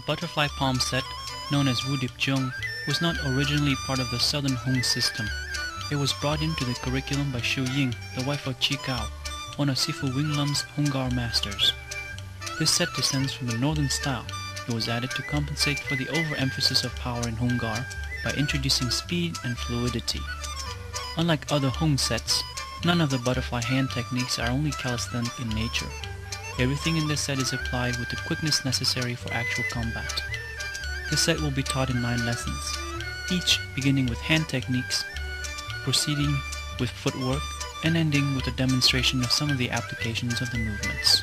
The butterfly palm set, known as Wudip Jung, was not originally part of the Southern Hung system. It was brought into the curriculum by Shu Ying, the wife of Chi Kao, one of Sifu Wing Lam's Hungar masters. This set descends from the northern style. It was added to compensate for the overemphasis of power in Hung Gar by introducing speed and fluidity. Unlike other Hung sets, none of the butterfly hand techniques are only calisthenic in nature. Everything in this set is applied with the quickness necessary for actual combat. This set will be taught in 9 lessons, each beginning with hand techniques, proceeding with footwork, and ending with a demonstration of some of the applications of the movements.